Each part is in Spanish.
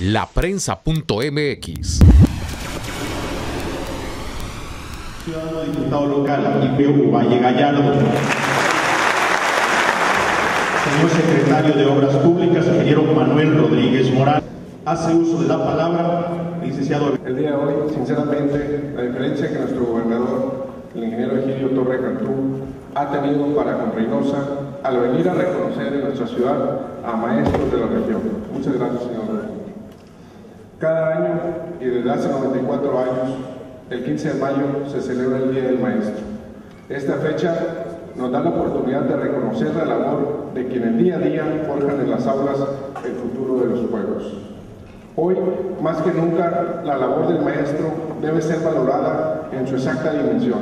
laprensa.mx. Ciudadano diputado local, Ignacio Valle Gallardo. Señor secretario de Obras Públicas, ingeniero Manuel Rodríguez Morán. Hace uso de la palabra, licenciado. El día de hoy, sinceramente, la diferencia que nuestro gobernador, el ingeniero Egilio Torre Cantú, ha tenido para con Reynosa al venir a reconocer en nuestra ciudad a maestros de la región. Muchas gracias, señor. Cada año y desde hace 94 años, el 15 de mayo se celebra el Día del Maestro. Esta fecha nos da la oportunidad de reconocer la labor de quienes día a día forjan en las aulas el futuro de los pueblos. Hoy, más que nunca, la labor del maestro debe ser valorada en su exacta dimensión.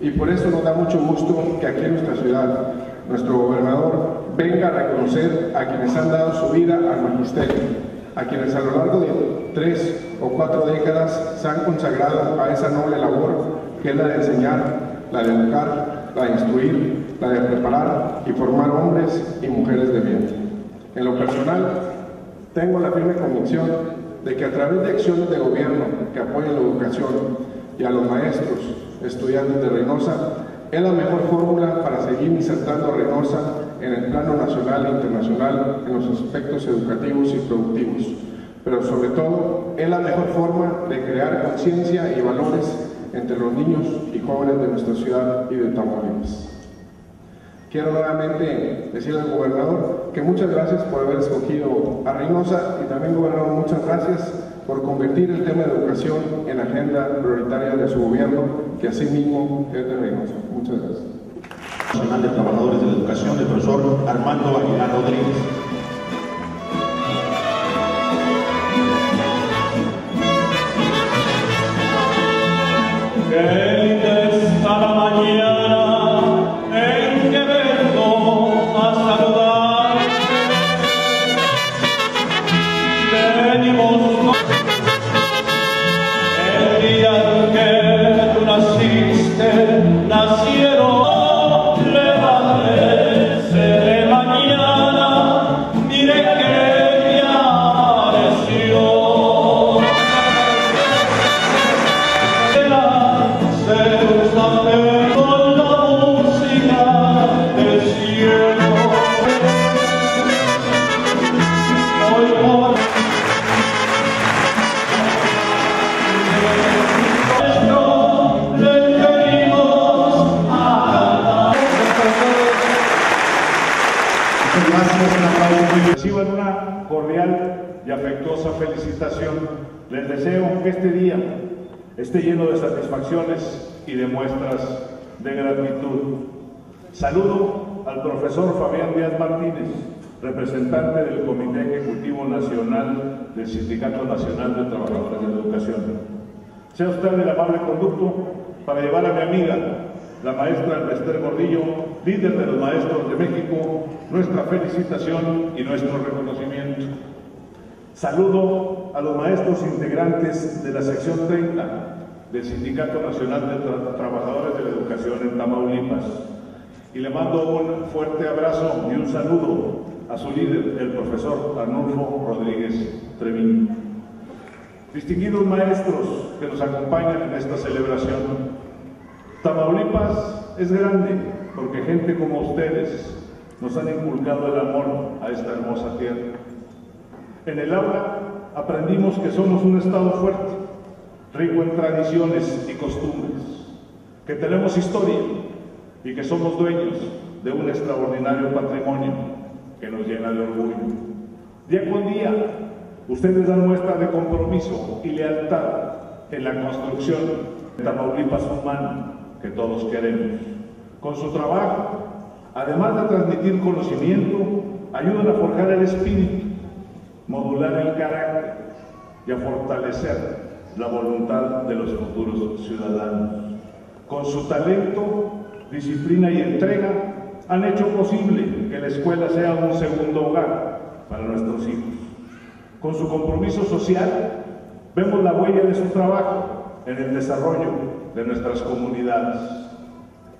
Y por eso nos da mucho gusto que aquí en nuestra ciudad, nuestro gobernador venga a reconocer a quienes han dado su vida al magisterio, a quienes a lo largo de tres o cuatro décadas se han consagrado a esa noble labor que es la de enseñar, la de educar, la de instruir, la de preparar y formar hombres y mujeres de bien. En lo personal, tengo la firme convicción de que a través de acciones de gobierno que apoyen la educación y a los maestros, estudiantes de Reynosa, es la mejor fórmula para seguir insertando Reynosa en el plano nacional e internacional en los aspectos educativos y productivos. Pero sobre todo, es la mejor forma de crear conciencia y valores entre los niños y jóvenes de nuestra ciudad y de Tamaulipas. Quiero nuevamente decirle al gobernador que muchas gracias por haber escogido a Reynosa y también, gobernador, muchas gracias por convertir el tema de educación en agenda prioritaria de su gobierno, que asimismo es de Reynosa. Muchas gracias. Nacional de Trabajadores de la Educación, el profesor Armando Aguilar Rodríguez. Reciban una cordial y afectuosa felicitación. Les deseo que este día esté lleno de satisfacciones y de muestras de gratitud. Saludo al profesor Fabián Díaz Martínez, representante del Comité Ejecutivo Nacional del Sindicato Nacional de Trabajadores de Educación. Sea usted el amable conducto para llevar a mi amiga, la maestra Esther Gordillo, líder de los maestros de México, nuestra felicitación y nuestro reconocimiento. Saludo a los maestros integrantes de la sección 30 del Sindicato Nacional de Tra- Trabajadores de la Educación en Tamaulipas. Y le mando un fuerte abrazo y un saludo a su líder, el profesor Arnulfo Rodríguez Treviño. Distinguidos maestros que nos acompañan en esta celebración, Tamaulipas es grande porque gente como ustedes nos han inculcado el amor a esta hermosa tierra. En el aula aprendimos que somos un Estado fuerte, rico en tradiciones y costumbres, que tenemos historia y que somos dueños de un extraordinario patrimonio que nos llena de orgullo. Día con día, ustedes dan muestra de compromiso y lealtad en la construcción de Tamaulipas humano que todos queremos. Con su trabajo, además de transmitir conocimiento, ayudan a forjar el espíritu, modular el carácter y a fortalecer la voluntad de los futuros ciudadanos. Con su talento, disciplina y entrega, han hecho posible que la escuela sea un segundo hogar para nuestros hijos. Con su compromiso social, vemos la huella de su trabajo en el desarrollo de nuestras comunidades.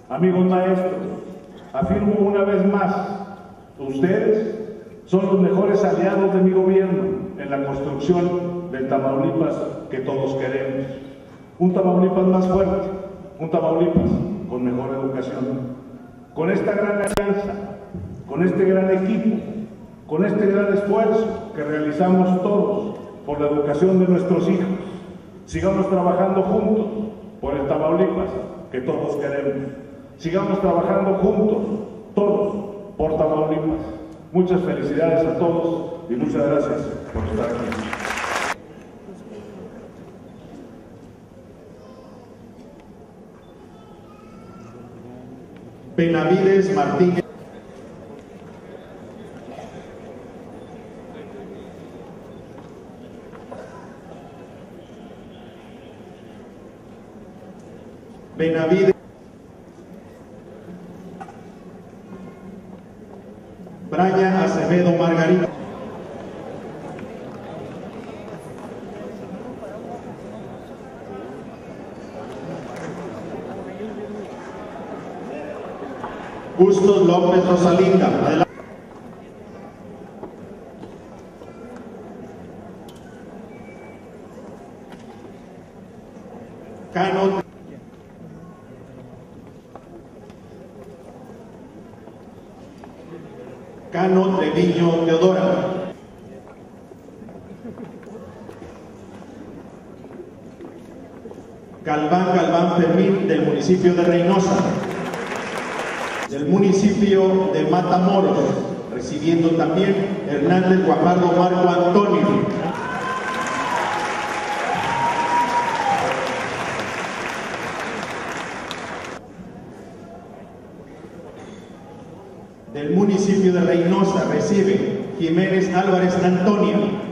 Amigos maestros, afirmo una vez más, ustedes Son los mejores aliados de mi gobierno en la construcción del Tamaulipas que todos queremos. Un Tamaulipas más fuerte, un Tamaulipas con mejor educación. Con esta gran alianza, con este gran equipo, con este gran esfuerzo que realizamos todos por la educación de nuestros hijos, sigamos trabajando juntos por el Tamaulipas que todos queremos. Sigamos trabajando juntos, todos, por Tamaulipas. Muchas felicidades a todos y muchas gracias por estar aquí. Benavides Martínez. Benavides. Brian Acevedo Margarita. Bustos López Rosalinda. Adelante. Cano. Cano Treviño Teodora. Galván Galván Fermín del municipio de Reynosa. Del municipio de Matamoros, recibiendo también Hernández Guajardo Marco Antonio. Del municipio de Reynosa recibe Jiménez Álvarez Antonio.